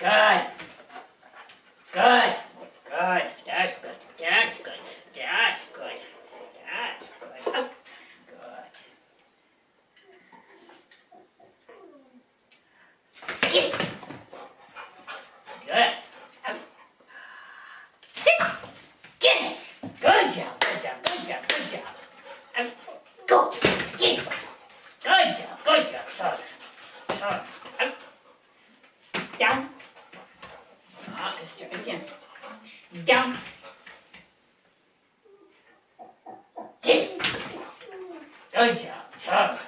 Good. Good. Good. That's good. That's good. That's good. That's good. Oh, Good. Get. Good. Sit. Get it. Good job. Good job. Good job. Good job. Oh, Go. Get it. Good job. Good job. Sorry. Sorry. Oh. Down. Let's try it again. Down. Good job.